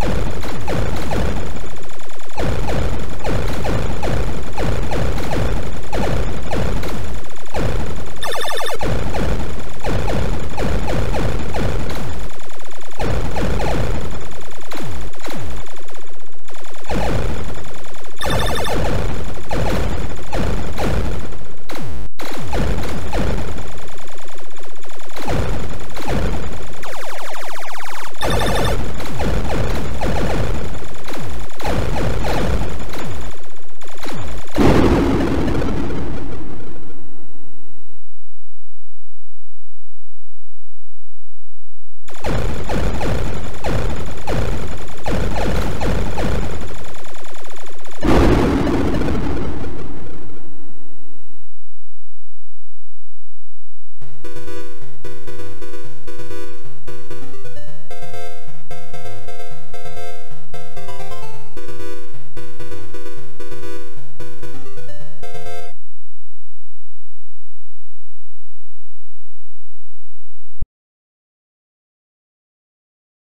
you